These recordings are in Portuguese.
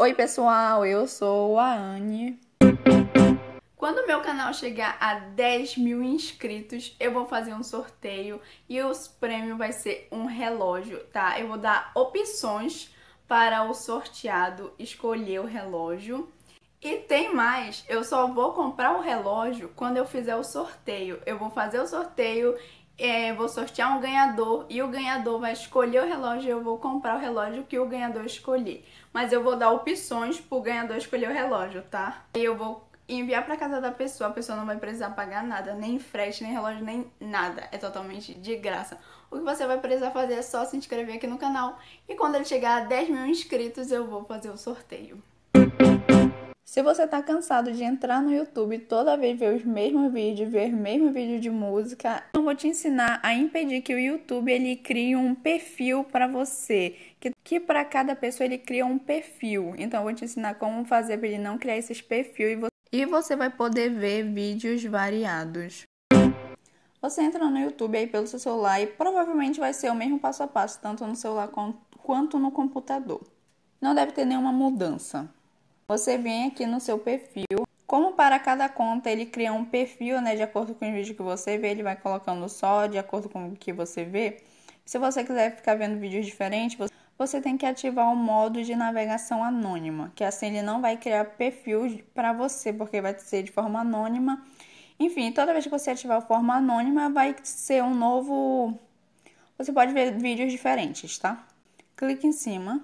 Oi pessoal, eu sou a Anne. Quando meu canal chegar a 10 mil inscritos, eu vou fazer um sorteio e o prêmio vai ser um relógio, tá? Eu vou dar opções para o sorteado escolher o relógio. E tem mais, eu só vou comprar o relógio quando eu fizer o sorteio. Eu vou fazer o sorteio é, vou sortear um ganhador e o ganhador vai escolher o relógio e eu vou comprar o relógio que o ganhador escolher. Mas eu vou dar opções pro ganhador escolher o relógio, tá? E eu vou enviar para casa da pessoa, a pessoa não vai precisar pagar nada, nem frete, nem relógio, nem nada. É totalmente de graça. O que você vai precisar fazer é só se inscrever aqui no canal e quando ele chegar a 10 mil inscritos eu vou fazer o sorteio. Se você está cansado de entrar no YouTube toda vez ver os mesmos vídeos, ver o mesmo vídeo de música, eu vou te ensinar a impedir que o YouTube ele crie um perfil para você, que, que para cada pessoa ele cria um perfil. Então eu vou te ensinar como fazer para ele não criar esses perfis e você, e você vai poder ver vídeos variados. Você entra no YouTube aí pelo seu celular e provavelmente vai ser o mesmo passo a passo, tanto no celular quanto no computador. Não deve ter nenhuma mudança. Você vem aqui no seu perfil. Como para cada conta ele cria um perfil, né, de acordo com o vídeo que você vê, ele vai colocando só de acordo com o que você vê. Se você quiser ficar vendo vídeos diferentes, você tem que ativar o modo de navegação anônima, que assim ele não vai criar perfil para você, porque vai ser de forma anônima. Enfim, toda vez que você ativar a forma anônima, vai ser um novo. Você pode ver vídeos diferentes, tá? Clique em cima.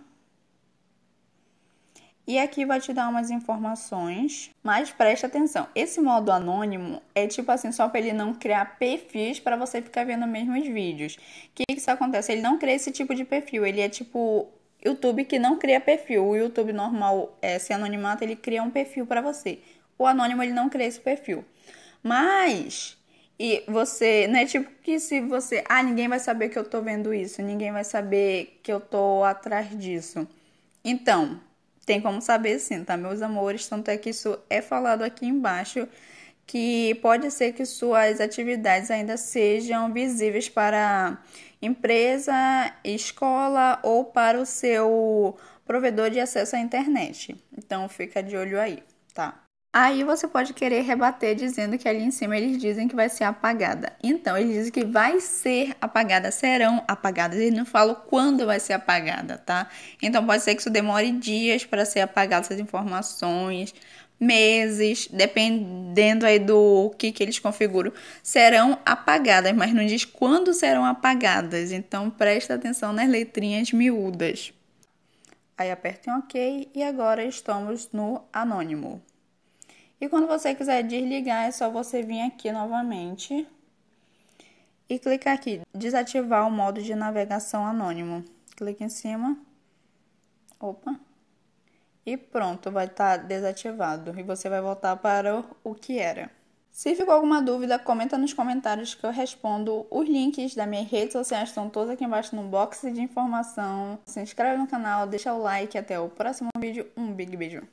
E aqui vai te dar umas informações, mas preste atenção. Esse modo anônimo é tipo assim, só para ele não criar perfis para você ficar vendo mesmos vídeos. O que, que isso acontece? Ele não cria esse tipo de perfil, ele é tipo YouTube que não cria perfil. O YouTube normal, é, se anonimato, ele cria um perfil para você. O anônimo, ele não cria esse perfil. Mas, e você, não é tipo que se você, ah, ninguém vai saber que eu tô vendo isso, ninguém vai saber que eu tô atrás disso. Então, tem como saber sim, tá, meus amores? Tanto é que isso é falado aqui embaixo que pode ser que suas atividades ainda sejam visíveis para empresa, escola ou para o seu provedor de acesso à internet. Então fica de olho aí, tá? Aí você pode querer rebater dizendo que ali em cima eles dizem que vai ser apagada. Então, eles dizem que vai ser apagada, serão apagadas. Eles não falam quando vai ser apagada, tá? Então, pode ser que isso demore dias para ser apagada essas informações, meses, dependendo aí do que, que eles configuram, serão apagadas, mas não diz quando serão apagadas. Então, presta atenção nas letrinhas miúdas. Aí aperte em OK e agora estamos no anônimo. E quando você quiser desligar, é só você vir aqui novamente e clicar aqui, desativar o modo de navegação anônimo. Clique em cima. Opa. E pronto, vai estar tá desativado e você vai voltar para o que era. Se ficou alguma dúvida, comenta nos comentários que eu respondo. Os links das minhas redes sociais estão todos aqui embaixo no box de informação. Se inscreve no canal, deixa o like. Até o próximo vídeo. Um big beijo.